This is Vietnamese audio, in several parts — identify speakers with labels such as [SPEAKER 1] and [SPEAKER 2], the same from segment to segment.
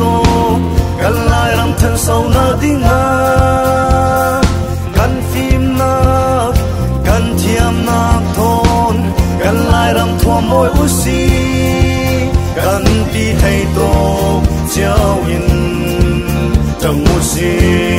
[SPEAKER 1] to kan lai ram than sau na ding na kan phim na kan thiam na thon kan lai ram thua moi u si. Kan ti hay to chiao in trong u si.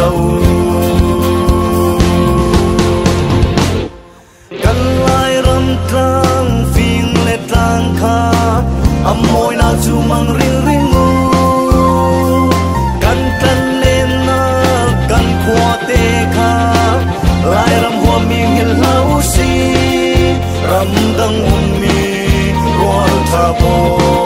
[SPEAKER 1] đầu. Cần lai ram tang phim lệ tang kha âm môi nào chu mang riêng riêng ngu. Cần tân lên na cần qua tê kha lai ram hoa miệng hiền lau xì ram dang un mi roal tha bôi